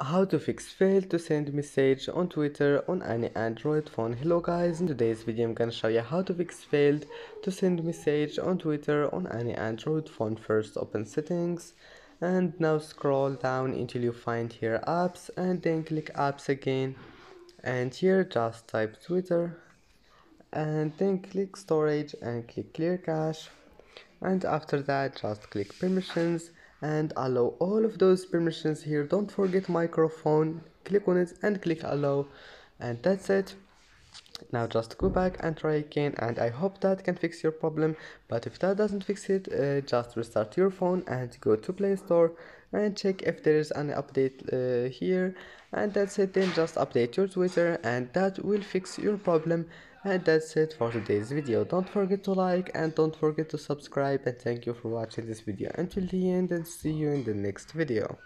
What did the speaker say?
how to fix fail to send message on twitter on any android phone. Hello guys. In today's video i'm gonna show you how to fix failed to send message on twitter on any android phone. First open settings. And now scroll down until you find here apps and then click apps again. And here just type twitter. And then click storage and click clear cache. And after that just click permissions and allow all of those permissions here. Don't forget microphone click on it and click allow. And that's it now just go back and try again and i hope that can fix your problem but if that doesn't fix it uh, just restart your phone and go to play store and check if there is an update uh, here. And that's it then just update your twitter and that will fix your problem. And that's it for today's video. Don't forget to like and don't forget to subscribe and thank you for watching this video. Until the end and see you in the next video